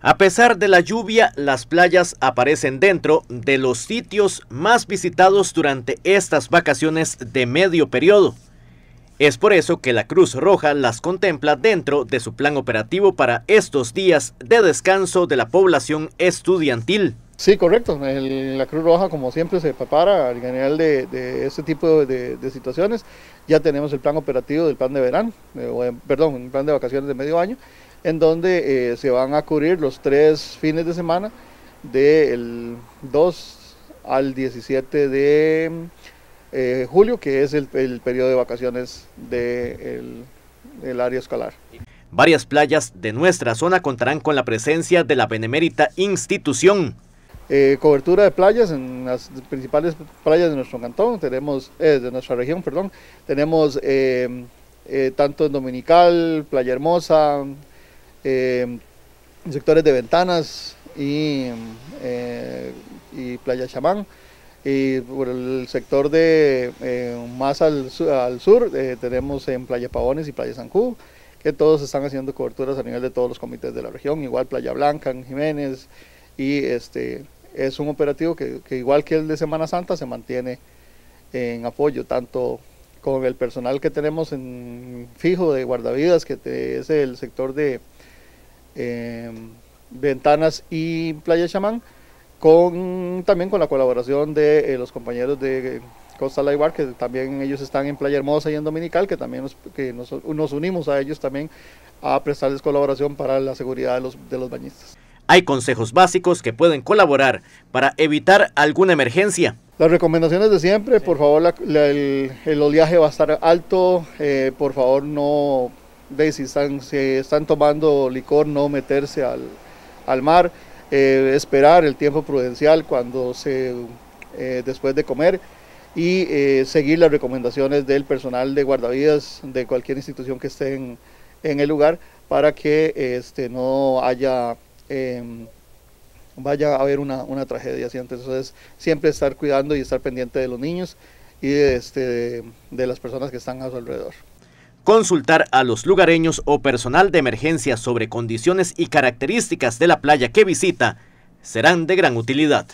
A pesar de la lluvia, las playas aparecen dentro de los sitios más visitados durante estas vacaciones de medio periodo. Es por eso que la Cruz Roja las contempla dentro de su plan operativo para estos días de descanso de la población estudiantil. Sí, correcto. la Cruz Roja, como siempre, se prepara al general de, este tipo de, situaciones. Ya tenemos el plan operativo del plan de verano, eh, perdón, el plan de vacaciones de medio año en donde eh, se van a cubrir los tres fines de semana del 2 al 17 de eh, julio, que es el, periodo de vacaciones del área escolar. Varias playas de nuestra zona contarán con la presencia de la benemérita institución. Eh, cobertura de playas en las principales playas de nuestro cantón, tenemos, de nuestra región, perdón, tenemos tanto en Dominical, Playa Hermosa, eh, sectores de Ventanas y, eh, y Playa Chamán. Y por el sector de eh, más al, al sur tenemos en Playa Pavones y Playa Sancú, que todos están haciendo coberturas a nivel de todos los comités de la región, igual Playa Blanca, en Jiménez, y este es un operativo que igual que el de Semana Santa se mantiene en apoyo tanto con el personal que tenemos en fijo de guardavidas, que es el sector de Em, Ventanas y Playa Chamán, con, también con la colaboración de eh, los compañeros de Costa Bar, que también ellos están en Playa Hermosa y en Dominical, que también nos, que nos, unimos a ellos también a prestarles colaboración para la seguridad de los, de los bañistas. Hay consejos básicos que pueden colaborar para evitar alguna emergencia. Las recomendaciones de siempre, por favor, el, oleaje va a estar alto, eh, por favor no de si están, están tomando licor, no meterse al, mar, eh, esperar el tiempo prudencial cuando se, eh, después de comer y eh, seguir las recomendaciones del personal de guardavidas de cualquier institución que esté en, el lugar para que este, no haya em, vaya a haber una, tragedia. Entonces, siempre estar cuidando y estar pendiente de los niños y este, de las personas que están a su alrededor. Consultar a los lugareños o personal de emergencia sobre condiciones y características de la playa que visita serán de gran utilidad.